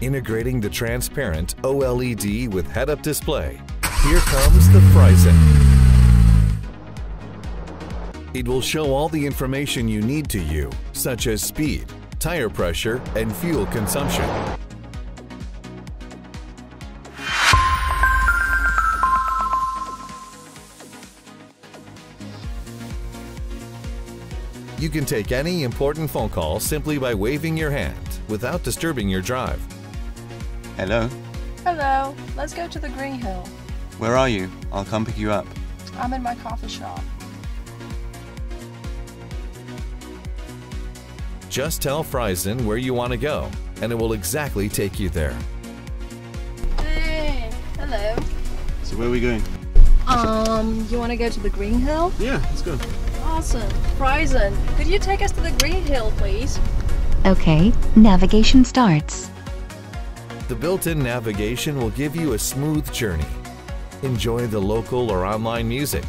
Integrating the transparent OLED with head-up display, here comes the Frizon. It will show all the information you need to you, such as speed, tire pressure, and fuel consumption. You can take any important phone call simply by waving your hand without disturbing your drive. Hello, Hello, let's go to the Green Hill. where are you? I'll come pick you up. I'm in my coffee shop. Just tell Frizon where you want to go, and it will exactly take you there. Hey, hello. So where are we going? Um, you want to go to the Green Hill? Yeah, let's go. Awesome. Frizon, could you take us to the Green Hill, please? Okay, navigation starts. The built-in navigation will give you a smooth journey. Enjoy the local or online music.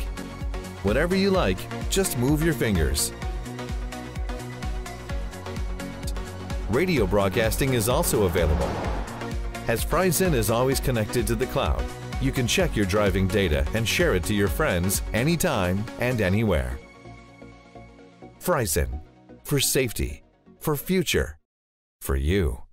Whatever you like, just move your fingers. Radio broadcasting is also available. As Frizon is always connected to the cloud, you can check your driving data and share it to your friends anytime and anywhere. Frizon, for safety, for future, for you.